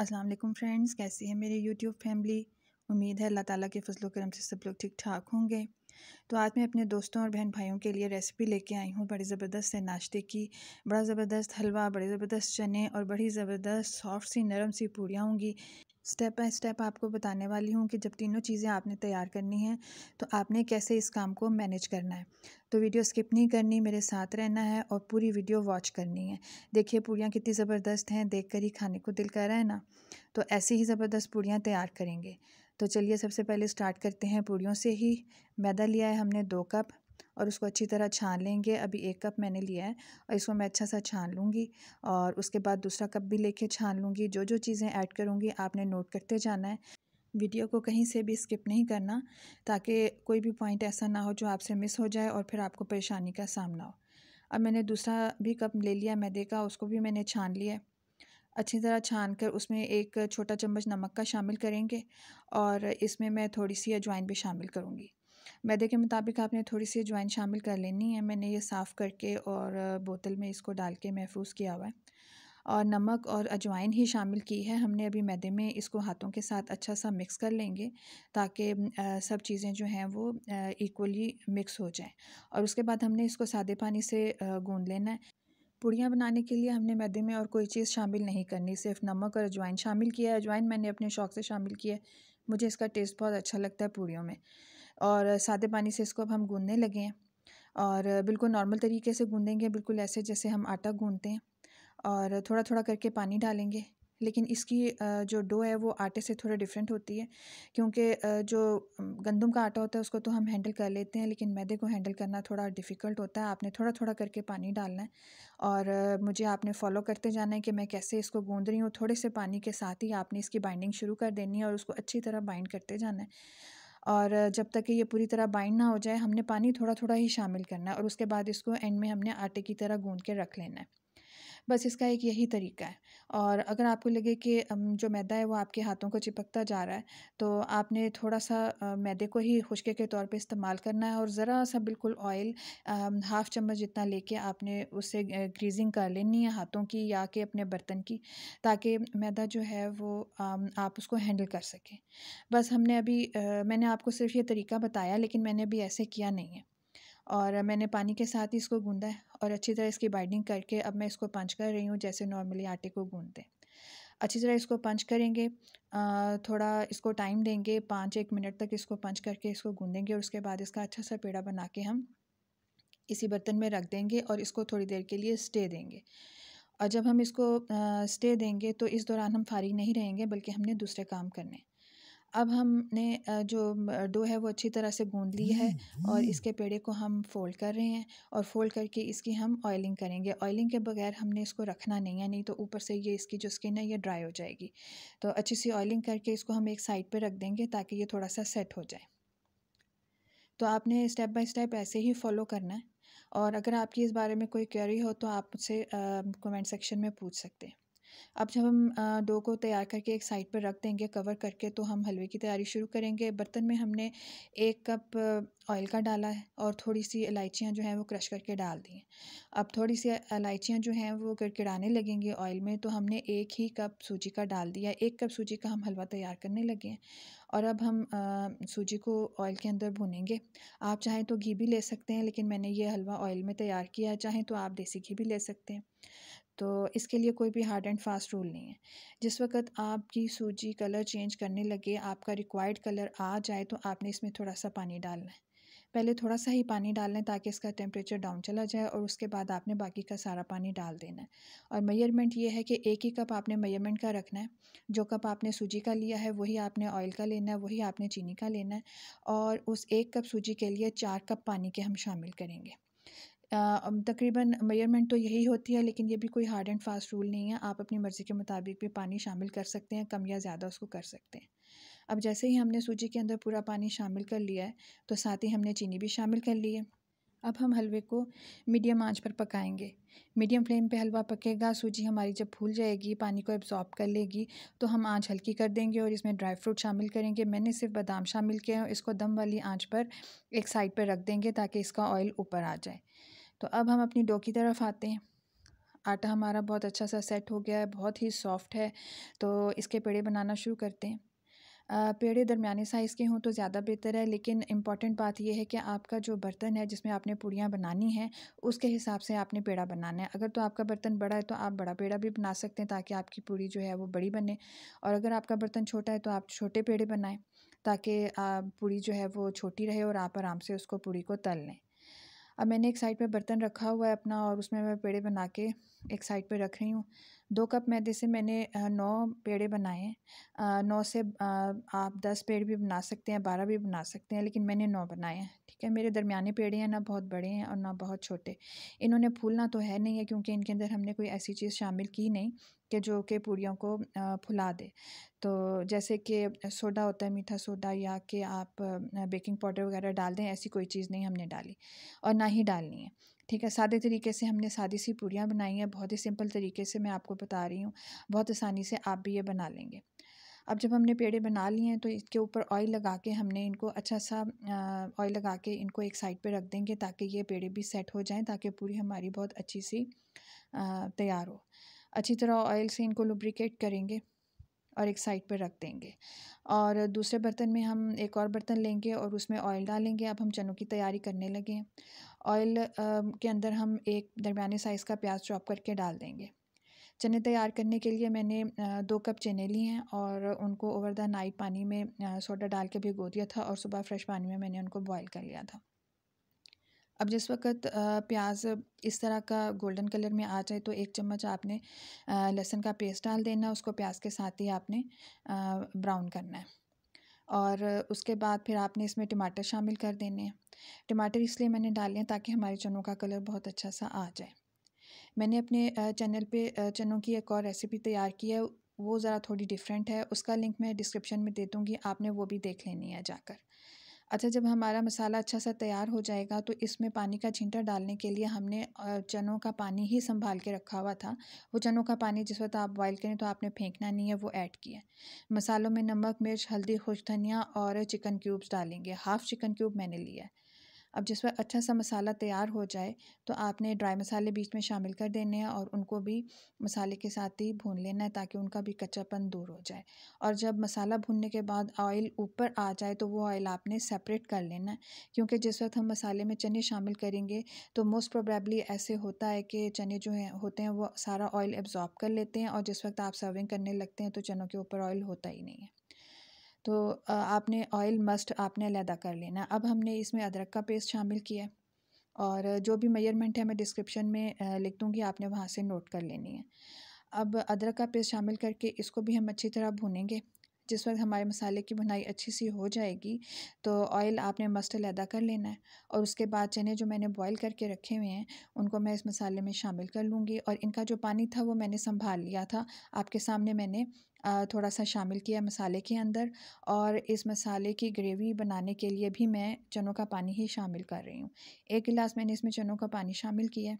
अस्सलाम वालेकुम फ्रेंड्स, कैसी है मेरी यूट्यूब फैमिली? उम्मीद है अल्लाह ताला के फजल करम से सब लोग ठीक ठाक होंगे। तो आज मैं अपने दोस्तों और बहन भाइयों के लिए रेसिपी लेके आई हूँ बड़ी ज़बरदस्त से नाश्ते की। बड़ा ज़बरदस्त हलवा, बड़े ज़बरदस्त चने और बड़ी ज़बरदस्त सॉफ्ट सी, नरम सी पूड़ियाँ होंगी। स्टेप बाय स्टेप आपको बताने वाली हूँ कि जब तीनों चीज़ें आपने तैयार करनी हैं तो आपने कैसे इस काम को मैनेज करना है। तो वीडियो स्किप नहीं करनी, मेरे साथ रहना है और पूरी वीडियो वॉच करनी है। देखिए पूड़ियाँ कितनी ज़बरदस्त हैं देख कर ही खाने को दिल कर रहा है ना? तो ऐसी ही ज़बरदस्त पूड़ियाँ तैयार करेंगे। तो चलिए सबसे पहले स्टार्ट करते हैं पूड़ियों से ही। मैदा लिया है हमने दो कप। और उसको अच्छी तरह छान लेंगे। अभी एक कप मैंने लिया है, और इसको मैं अच्छा सा छान लूँगी, और उसके बाद दूसरा कप भी लेके छान लूँगी। जो जो चीज़ें ऐड करूँगी, आपने नोट करते जाना है। वीडियो को कहीं से भी स्किप नहीं करना, ताकि कोई भी पॉइंट ऐसा ना हो जो आपसे मिस हो जाए और फिर आपको परेशानी का सामना हो। अब मैंने दूसरा भी कप ले लिया, मैदे का, उसको भी मैंने छान लिया अच्छी तरह छान कर उसमें एक छोटा चम्मच नमक का शामिल करेंगे, और इसमें मैं थोड़ी सी अजवाइन भी शामिल करूँगी। मैदे के मुताबिक आपने थोड़ी सी अजवाइन शामिल कर लेनी है। मैंने ये साफ़ करके और बोतल में इसको डाल के महफूज किया हुआ है। और नमक और अजवाइन ही शामिल की है। हमने अभी मैदे में इसको हाथों के साथ अच्छा सा मिक्स कर लेंगे ताकि सब चीज़ें जो हैं वो इक्वली मिक्स हो जाएँ। और उसके बाद हमने इसको सादे पानी से गूंद लेना है। पूड़ियाँ बनाने के लिए हमने मैदे में और कोई चीज़ शामिल नहीं करनी। सिर्फ़ नमक और अजवाइन शामिल किया है। अजवाइन मैंने अपने शौक़ से शामिल किया है। मुझे इसका टेस्ट बहुत अच्छा लगता है पूड़ियों में। और सादे पानी से इसको अब हम गूँधने लगे हैं। और बिल्कुल नॉर्मल तरीके से गूँधेंगे बिल्कुल ऐसे जैसे हम आटा गूँधते हैं। और थोड़ा थोड़ा करके पानी डालेंगे, लेकिन इसकी जो डो है वो आटे से थोड़ा डिफरेंट होती है, क्योंकि जो गंदम का आटा होता है उसको तो हम हैंडल कर लेते हैं, लेकिन मैदे को हैंडल करना थोड़ा डिफ़िकल्ट होता है। आपने थोड़ा थोड़ा करके पानी डालना है। और मुझे आपने फॉलो करते जाना है कि मैं कैसे इसको गूँध रही हूँ। थोड़े से पानी के साथ ही आपने इसकी बाइंडिंग शुरू कर देनी है और उसको अच्छी तरह बाइंड करते जाना है। और जब तक कि ये पूरी तरह बाइंड ना हो जाए, हमने पानी थोड़ा थोड़ा ही शामिल करना है और उसके बाद इसको एंड में हमने आटे की तरह गूँध के रख लेना है। बस इसका एक यही तरीका है। और अगर आपको लगे कि जो मैदा है वो आपके हाथों को चिपकता जा रहा है तो आपने थोड़ा सा मैदे को ही खुशके के तौर पे इस्तेमाल करना है और ज़रा सा बिल्कुल ऑयल हाफ़ चम्मच जितना लेके आपने उससे ग्रीजिंग कर लेनी है हाथों की या कि अपने बर्तन की, ताकि मैदा जो है वो आप उसको हैंडल कर सकें। बस हमने अभी मैंने आपको सिर्फ़ ये तरीका बताया, लेकिन मैंने अभी ऐसे किया नहीं है। और मैंने पानी के साथ ही इसको गूंदा है और अच्छी तरह इसकी बाइंडिंग करके अब मैं इसको पंच कर रही हूँ जैसे नॉर्मली आटे को गूंदते अच्छी तरह इसको पंच करेंगे थोड़ा इसको टाइम देंगे, पाँच एक मिनट तक इसको पंच करके इसको गूंदेंगे और उसके बाद इसका अच्छा सा पेड़ा बना के हम इसी बर्तन में रख देंगे और इसको थोड़ी देर के लिए स्टे देंगे। और जब हम इसको स्टे देंगे तो इस दौरान हम फारिग नहीं रहेंगे बल्कि हमने दूसरे काम करने अब हमने जो डो है वो अच्छी तरह से गूंद ली है और इसके पेड़े को हम फ़ोल्ड कर रहे हैं और फ़ोल्ड करके इसकी हम ऑयलिंग करेंगे। ऑयलिंग के बगैर हमने इसको रखना नहीं है नहीं तो ऊपर से ये इसकी जो स्किन है ये ड्राई हो जाएगी। तो अच्छी सी ऑयलिंग करके इसको हम एक साइड पे रख देंगे ताकि ये थोड़ा सा सेट हो जाए। तो आपने स्टेप बाय स्टेप ऐसे ही फॉलो करना है और अगर आपकी इस बारे में कोई क्वेरी हो तो आप मुझसे कमेंट सेक्शन में पूछ सकते हैं। अब जब हम डो को तैयार करके एक साइड पर रख देंगे, कवर करके तो हम हलवे की तैयारी शुरू करेंगे। बर्तन में हमने एक कप ऑयल का डाला है और थोड़ी सी इलायचियाँ जो हैं वो क्रश करके डाल दी हैं। अब थोड़ी सी इलायचियाँ जो हैं वो किड़किड़ाने लगेंगी ऑयल में तो हमने एक ही कप सूजी का डाल दिया एक कप सूजी का हम हलवा तैयार करने लगे हैं और अब हम सूजी को ऑयल के अंदर भूनेंगे। आप चाहें तो घी भी ले सकते हैं, लेकिन मैंने ये हलवा ऑयल में तैयार किया चाहें तो आप देसी घी भी ले सकते हैं। तो इसके लिए कोई भी हार्ड एंड फास्ट रूल नहीं है। जिस वक्त आपकी सूजी कलर चेंज करने लगे, आपका रिक्वायर्ड कलर आ जाए तो आपने इसमें थोड़ा सा पानी डालना है। पहले थोड़ा सा ही पानी डालना है ताकि इसका टेम्परेचर डाउन चला जाए और उसके बाद आपने बाकी का सारा पानी डाल देना है। और मेयरमेंट ये है कि एक ही कप आपने मेयरमेंट का रखना है। जो कप आपने सूजी का लिया है, वही आपने ऑयल का लेना है, वही आपने चीनी का लेना है और उस एक कप सूजी के लिए चार कप पानी के हम शामिल करेंगे। तकरीबन मेज़रमेंट तो यही होती है, लेकिन ये भी कोई हार्ड एंड फास्ट रूल नहीं है। आप अपनी मर्ज़ी के मुताबिक भी पानी शामिल कर सकते हैं, कम या ज़्यादा उसको कर सकते हैं। अब जैसे ही हमने सूजी के अंदर पूरा पानी शामिल कर लिया है तो साथ ही हमने चीनी भी शामिल कर ली है। अब हम हलवे को मीडियम आँच पर पकाएँगे। मीडियम फ्लेम पे हलवा पकेगा, सूजी हमारी जब फूल जाएगी, पानी को एब्जॉर्ब कर लेगी तो हम आँच हल्की कर देंगे और इसमें ड्राई फ्रूट शामिल करेंगे। मैंने सिर्फ़ बादाम शामिल किया है, इसको दम वाली आँच पर एक साइड पर रख देंगे ताकि इसका ऑयल ऊपर आ जाए। तो अब हम अपनी डो की तरफ़ आते हैं। आटा हमारा बहुत अच्छा सा सेट हो गया है, बहुत ही सॉफ्ट है तो इसके पेड़े बनाना शुरू करते हैं। पेड़े दरमियाने साइज़ के हों तो ज़्यादा बेहतर है, लेकिन इंपॉर्टेंट बात यह है कि आपका जो बर्तन है, जिसमें आपने पूड़ियाँ बनानी हैं, उसके हिसाब से आपने पेड़ा बनाना है। अगर तो आपका बर्तन बड़ा है तो आप बड़ा पेड़ा भी बना सकते हैं, ताकि आपकी पूड़ी जो है वो बड़ी बने। और अगर आपका बर्तन छोटा है तो आप छोटे पेड़े बनाएँ, ताकि पूड़ी जो है वो छोटी रहे और आप आराम से उसको पूड़ी को तल लें। अब मैंने एक साइड पे बर्तन रखा हुआ है अपना और उसमें मैं पेड़े बना के एक साइड पे रख रही हूँ। दो कप मैदे से मैंने नौ पेड़े बनाए हैं। नौ से आप दस पेड़ भी बना सकते हैं, बारह भी बना सकते हैं, लेकिन मैंने नौ बनाए हैं, ठीक है? मेरे दरमियाने पेड़े हैं, ना बहुत बड़े हैं और ना बहुत छोटे। इन्होंने फूलना तो है नहीं है, क्योंकि इनके अंदर हमने कोई ऐसी चीज़ शामिल की नहीं। कि जो कि पूड़ियों को फुला दे। तो जैसे कि सोडा होता है, मीठा सोडा या कि आप बेकिंग पाउडर वगैरह डाल दें, ऐसी कोई चीज़ नहीं हमने डाली और ना ही डालनी है। ठीक है, सादे तरीके से हमने सादी सी पूड़ियाँ बनाई हैं, बहुत ही सिंपल तरीके से मैं आपको बता रही हूँ, बहुत आसानी से आप भी ये बना लेंगे। अब जब हमने पेड़े बना लिए हैं तो इसके ऊपर ऑयल लगा के हमने इनको अच्छा सा ऑयल लगा के इनको एक साइड पे रख देंगे, ताकि ये पेड़े भी सेट हो जाएँ, ताकि पूरी हमारी बहुत अच्छी सी तैयार हो। अच्छी तरह ऑयल से इनको लुब्रिकेट करेंगे और एक साइड पर रख देंगे। और दूसरे बर्तन में हम एक और बर्तन लेंगे और उसमें ऑयल डालेंगे। अब हम चनों की तैयारी करने लगे हैं। ऑयल के अंदर हम एक दरमियाने साइज़ का प्याज चॉप करके डाल देंगे। चने तैयार करने के लिए मैंने दो कप चने लिए हैं और उनको ओवर द नाइट पानी में सोडा डाल के भिगो दिया था और सुबह फ्रेश पानी में मैंने उनको बॉईल कर लिया था। अब जिस वक्त प्याज इस तरह का गोल्डन कलर में आ जाए तो एक चम्मच आपने लहसुन का पेस्ट डाल देना उसको प्याज के साथ ही आपने ब्राउन करना है। और उसके बाद फिर आपने इसमें टमाटर शामिल कर देने हैं। टमाटर इसलिए मैंने डाले हैं ताकि हमारे चनों का कलर बहुत अच्छा सा आ जाए। मैंने अपने चैनल पे चनों की एक और रेसिपी तैयार की है, वो ज़रा थोड़ी डिफरेंट है, उसका लिंक मैं डिस्क्रिप्शन में दे दूँगी, आपने वो भी देख लेनी है जाकर। अच्छा जब हमारा मसाला अच्छा सा तैयार हो जाएगा तो इसमें पानी का छींटा डालने के लिए हमने चनों का पानी ही संभाल के रखा हुआ था। वो चनों का पानी जिस वक्त आप बॉईल करें तो आपने फेंकना नहीं है, वो ऐड किया मसालों में नमक, मिर्च, हल्दी, खुश धनिया और चिकन क्यूब्स डालेंगे। हाफ़ चिकन क्यूब मैंने लिया है। अब जिस वक्त अच्छा सा मसाला तैयार हो जाए तो आपने ड्राई मसाले बीच में शामिल कर देने हैं और उनको भी मसाले के साथ ही भून लेना है ताकि उनका भी कच्चापन दूर हो जाए। और जब मसाला भूनने के बाद ऑयल ऊपर आ जाए तो वो ऑयल आपने सेपरेट कर लेना है। क्योंकि जिस वक्त हम मसाले में चने शामिल करेंगे तो मोस्ट प्रोबेबली ऐसे होता है कि चने जो हैं, होते हैं, वो सारा ऑयल एब्जॉर्ब कर लेते हैं और जिस वक्त आप सर्विंग करने लगते हैं तो चनों के ऊपर ऑयल होता ही नहीं है। तो आपने ऑयल मस्ट आपने अलहदा कर लेना। अब हमने इसमें अदरक का पेस्ट शामिल किया है और जो भी मेज़रमेंट है मैं डिस्क्रिप्शन में लिख दूँगी, आपने वहाँ से नोट कर लेनी है। अब अदरक का पेस्ट शामिल करके इसको भी हम अच्छी तरह भूनेंगे। जिस वक्त हमारे मसाले की बुनाई अच्छी सी हो जाएगी तो ऑयल आपने मस्ट अलहदा कर लेना है और उसके बाद चने जो मैंने बॉईल करके रखे हुए हैं, उनको मैं इस मसाले में शामिल कर लूँगी और इनका जो पानी था वो मैंने संभाल लिया था। आपके सामने मैंने थोड़ा सा शामिल किया मसाले के अंदर और इस मसाले की ग्रेवी बनाने के लिए भी मैं चनों का पानी ही शामिल कर रही हूँ। एक गिलास मैंने इसमें चनों का पानी शामिल किया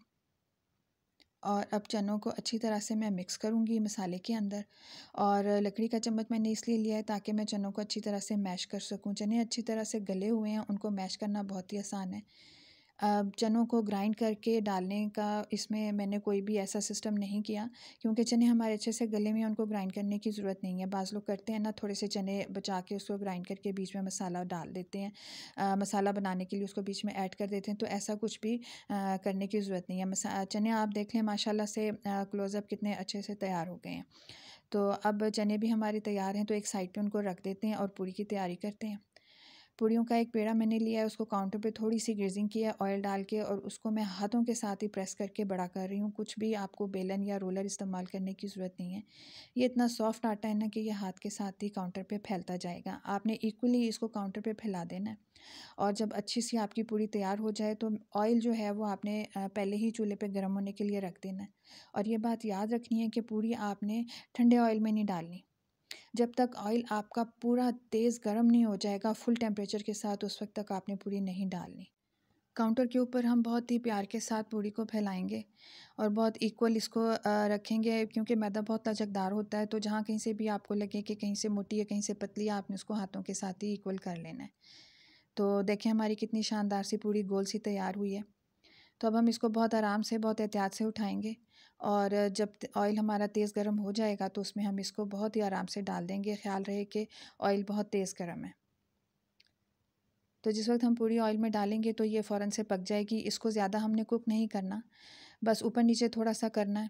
और अब चनों को अच्छी तरह से मैं मिक्स करूँगी मसाले के अंदर और लकड़ी का चम्मच मैंने इसलिए लिया है ताकि मैं चनों को अच्छी तरह से मैश कर सकूँ। चने अच्छी तरह से गले हुए हैं, उनको मैश करना बहुत ही आसान है। चनों को ग्राइंड करके डालने का इसमें मैंने कोई भी ऐसा सिस्टम नहीं किया क्योंकि चने हमारे अच्छे से गले में उनको ग्राइंड करने की ज़रूरत नहीं है। बाज़ लोग करते हैं ना थोड़े से चने बचा के उसको ग्राइंड करके बीच में मसाला डाल देते हैं। आ, मसाला बनाने के लिए उसको बीच में ऐड कर देते हैं तो ऐसा कुछ भी आ, करने की ज़रूरत नहीं है। चने आप देख लें माशाला से क्लोज़अप कितने अच्छे से तैयार हो गए हैं। तो अब चने भी हमारे तैयार हैं तो एक साइड पर उनको रख देते हैं और पूरी की तैयारी करते हैं। पूड़ियों का एक पेड़ा मैंने लिया है, उसको काउंटर पे थोड़ी सी ग्रेजिंग किया ऑयल डाल के और उसको मैं हाथों के साथ ही प्रेस करके बड़ा कर रही हूँ। कुछ भी आपको बेलन या रोलर इस्तेमाल करने की ज़रूरत नहीं है। ये इतना सॉफ्ट आटा है ना कि ये हाथ के साथ ही काउंटर पर फैलता जाएगा। आपने इक्वली इसको काउंटर पर फैला देना है। और जब अच्छी सी आपकी पूड़ी तैयार हो जाए तो ऑयल जो है वो आपने पहले ही चूल्हे पे गर्म होने के लिए रख देना है। और ये बात याद रखनी है कि पूड़ी आपने ठंडे ऑयल में नहीं डालनी। जब तक ऑयल आपका पूरा तेज़ गर्म नहीं हो जाएगा, फुल टेम्परेचर के साथ उस वक्त तक आपने पूरी नहीं डालनी। काउंटर के ऊपर हम बहुत ही प्यार के साथ पूड़ी को फैलाएँगे और बहुत इक्वल इसको रखेंगे क्योंकि मैदा बहुत लचकदार होता है तो जहाँ कहीं से भी आपको लगे कि कहीं से मोटी या कहीं से पतली है आपने उसको हाथों के साथ ही इक्वल कर लेना है। तो देखें हमारी कितनी शानदार सी पूरी गोल सी तैयार हुई है। तो अब हम इसको बहुत आराम से, बहुत एहतियात से उठाएँगे। और जब ऑयल हमारा तेज़ गर्म हो जाएगा तो उसमें हम इसको बहुत ही आराम से डाल देंगे। ख्याल रहे कि ऑयल बहुत तेज़ गर्म है। तो जिस वक्त हम पूरी ऑयल में डालेंगे तो ये फ़ौरन से पक जाएगी। इसको ज़्यादा हमने कुक नहीं करना। बस ऊपर नीचे थोड़ा सा करना है।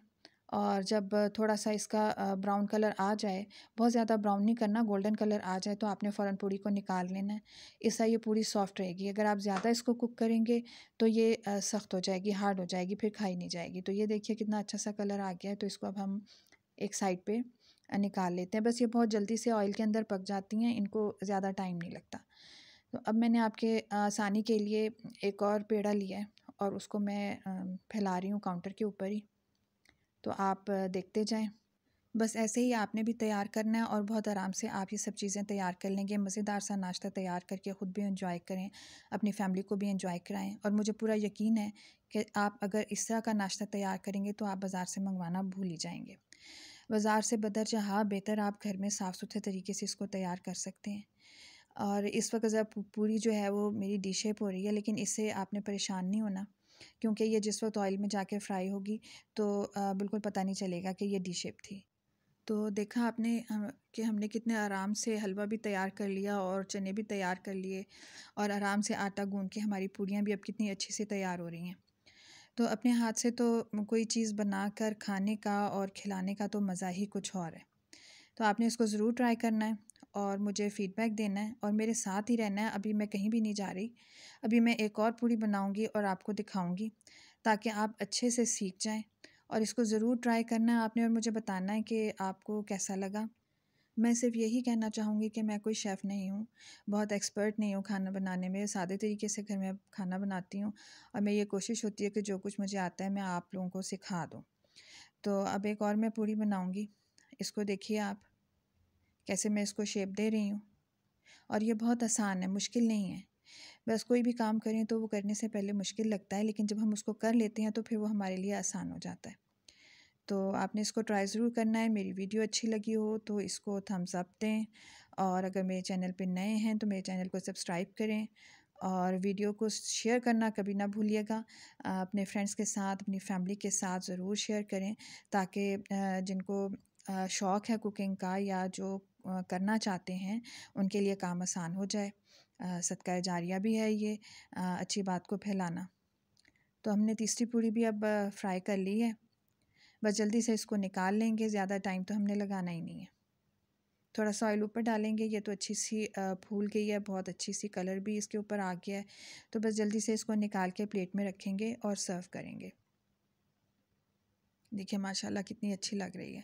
और जब थोड़ा सा इसका ब्राउन कलर आ जाए, बहुत ज़्यादा ब्राउन नहीं करना, गोल्डन कलर आ जाए तो आपने फ़ौरन पूड़ी को निकाल लेना है। इससे ये पूरी सॉफ्ट रहेगी। अगर आप ज़्यादा इसको कुक करेंगे तो ये सख्त हो जाएगी, हार्ड हो जाएगी, फिर खाई नहीं जाएगी। तो ये देखिए कितना अच्छा सा कलर आ गया है तो इसको अब हम एक साइड पर निकाल लेते हैं। बस ये बहुत जल्दी से ऑयल के अंदर पक जाती हैं, इनको ज़्यादा टाइम नहीं लगता। तो अब मैंने आपके आसानी के लिए एक और पेड़ा लिया है और उसको मैं फैला रही हूँ काउंटर के ऊपर ही। तो आप देखते जाएँ। बस ऐसे ही आपने भी तैयार करना है और बहुत आराम से आप ये सब चीज़ें तैयार कर लेंगे। मज़ेदार सा नाश्ता तैयार करके ख़ुद भी इंजॉय करें, अपनी फैमिली को भी इंजॉय कराएँ। और मुझे पूरा यकीन है कि आप अगर इस तरह का नाश्ता तैयार करेंगे तो आप बाज़ार से मंगवाना भूल ही जाएँगे। बाज़ार से बदर जहाँ बेहतर आप घर में साफ़ सुथरे तरीके से इसको तैयार कर सकते हैं। और इस वक्त जब पूरी जो है वो मेरी डी शेप हो रही है, लेकिन इससे आपने परेशान नहीं होना। क्योंकि ये जिस वक्त ऑयल में जाके फ्राई होगी तो बिल्कुल पता नहीं चलेगा कि ये डी शेप थी। तो देखा आपने कि हमने कितने आराम से हलवा भी तैयार कर लिया और चने भी तैयार कर लिए और आराम से आटा गूंद के हमारी पूड़ियाँ भी अब कितनी अच्छी से तैयार हो रही हैं। तो अपने हाथ से तो कोई चीज़ बना कर खाने का और खिलाने का तो मज़ा ही कुछ और है। तो आपने इसको ज़रूर ट्राई करना है। और मुझे फ़ीडबैक देना है और मेरे साथ ही रहना है, अभी मैं कहीं भी नहीं जा रही। अभी मैं एक और पूड़ी बनाऊँगी और आपको दिखाऊँगी, ताकि आप अच्छे से सीख जाएँ। और इसको ज़रूर ट्राई करना है आपने और मुझे बताना है कि आपको कैसा लगा। मैं सिर्फ़ यही कहना चाहूँगी कि मैं कोई शेफ़ नहीं हूँ, बहुत एक्सपर्ट नहीं हूँ खाना बनाने में, सादे तरीके से घर में खाना बनाती हूँ और मैं ये कोशिश होती है कि जो कुछ मुझे आता है मैं आप लोगों को सिखा दूँ। तो अब एक और मैं पूड़ी बनाऊँगी, इसको देखिए आप। कैसे मैं इसको शेप दे रही हूँ? और ये बहुत आसान है, मुश्किल नहीं है। बस कोई भी काम करें तो वो करने से पहले मुश्किल लगता है, लेकिन जब हम उसको कर लेते हैं तो फिर वो हमारे लिए आसान हो जाता है। तो आपने इसको ट्राई ज़रूर करना है। मेरी वीडियो अच्छी लगी हो तो इसको थम्स अप दें और अगर मेरे चैनल पे नए हैं तो मेरे चैनल को सब्सक्राइब करें और वीडियो को शेयर करना कभी ना भूलिएगा। अपने फ्रेंड्स के साथ, अपनी फैमिली के साथ ज़रूर शेयर करें ताकि जिनको शौक़ है कुकिंग का या जो करना चाहते हैं, उनके लिए काम आसान हो जाए। सदका जारिया भी है ये अच्छी बात को फैलाना। तो हमने तीसरी पूड़ी भी अब फ्राई कर ली है। बस जल्दी से इसको निकाल लेंगे, ज़्यादा टाइम तो हमने लगाना ही नहीं है। थोड़ा सा ऑयल ऊपर डालेंगे, ये तो अच्छी सी फूल गई है, बहुत अच्छी सी कलर भी इसके ऊपर आ गया है। तो बस जल्दी से इसको निकाल के प्लेट में रखेंगे और सर्व करेंगे। देखिए माशाल्लाह कितनी अच्छी लग रही है।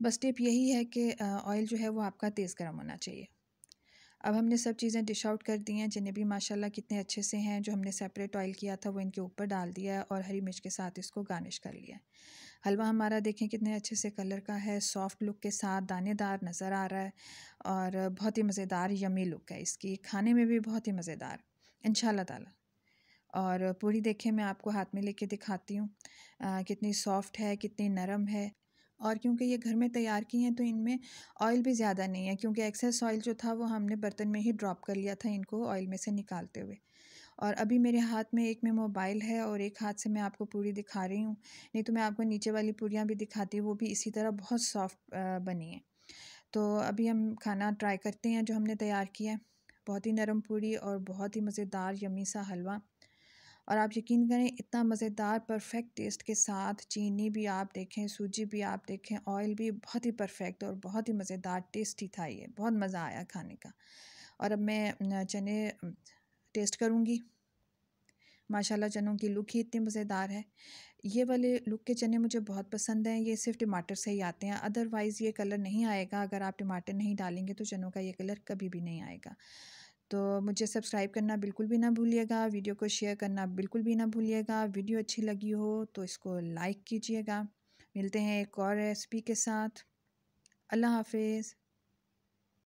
बस टिप यही है कि ऑयल जो है वो आपका तेज़ गर्म होना चाहिए। अब हमने सब चीज़ें डिश आउट कर दी हैं, जिन्हें भी माशाल्लाह कितने अच्छे से हैं, जो हमने सेपरेट ऑयल किया था वो इनके ऊपर डाल दिया है और हरी मिर्च के साथ इसको गार्निश कर लिया हलवा हमारा देखें कितने अच्छे से कलर का है, सॉफ्ट लुक के साथ दानेदार नज़र आ रहा है और बहुत ही मज़ेदार, यमी लुक है इसकी, खाने में भी बहुत ही मज़ेदार इन ताला। और पूरी देखें मैं आपको हाथ में लेके दिखाती हूँ कितनी सॉफ्ट है, कितनी नरम है और क्योंकि ये घर में तैयार की हैं तो इनमें ऑयल भी ज़्यादा नहीं है, क्योंकि एक्सेस ऑयल जो था वो हमने बर्तन में ही ड्रॉप कर लिया था इनको ऑयल में से निकालते हुए। और अभी मेरे हाथ में एक में मोबाइल है और एक हाथ से मैं आपको पूरी दिखा रही हूँ, नहीं तो मैं आपको नीचे वाली पूरियाँ भी दिखाती हूँ, वो भी इसी तरह बहुत सॉफ्ट बनी है। तो अभी हम खाना ट्राई करते हैं जो हमने तैयार किया है, बहुत ही नरम पूरी और बहुत ही मज़ेदार यमी सा हलवा। और आप यकीन करें, इतना मज़ेदार परफेक्ट टेस्ट के साथ चीनी भी आप देखें, सूजी भी आप देखें ऑयल भी बहुत ही परफेक्ट और बहुत ही मज़ेदार टेस्टी था ये। बहुत मज़ा आया खाने का। और अब मैं चने टेस्ट करूँगी। माशाल्लाह चनों की लुक ही इतनी मज़ेदार है। ये वाले लुक के चने मुझे बहुत पसंद हैं। ये सिर्फ़ टमाटर से ही आते हैं। अदरवाइज़ ये कलर नहीं आएगा। अगर आप टमाटर नहीं डालेंगे तो चनों का ये कलर कभी भी नहीं आएगा। तो मुझे सब्सक्राइब करना बिल्कुल भी ना भूलिएगा, वीडियो को शेयर करना बिल्कुल भी ना भूलिएगा। वीडियो अच्छी लगी हो तो इसको लाइक कीजिएगा। मिलते हैं एक और रेसिपी के साथ। अल्लाह हाफिज़।